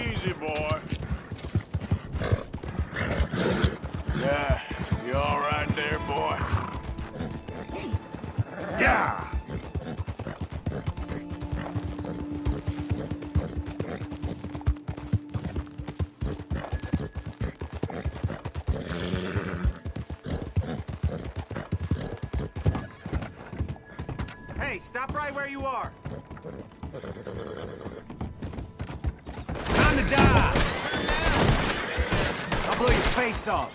Easy, boy. Yeah, you all right there, boy? Yeah! Hey, stop right where you are. Die! I'll blow your face off.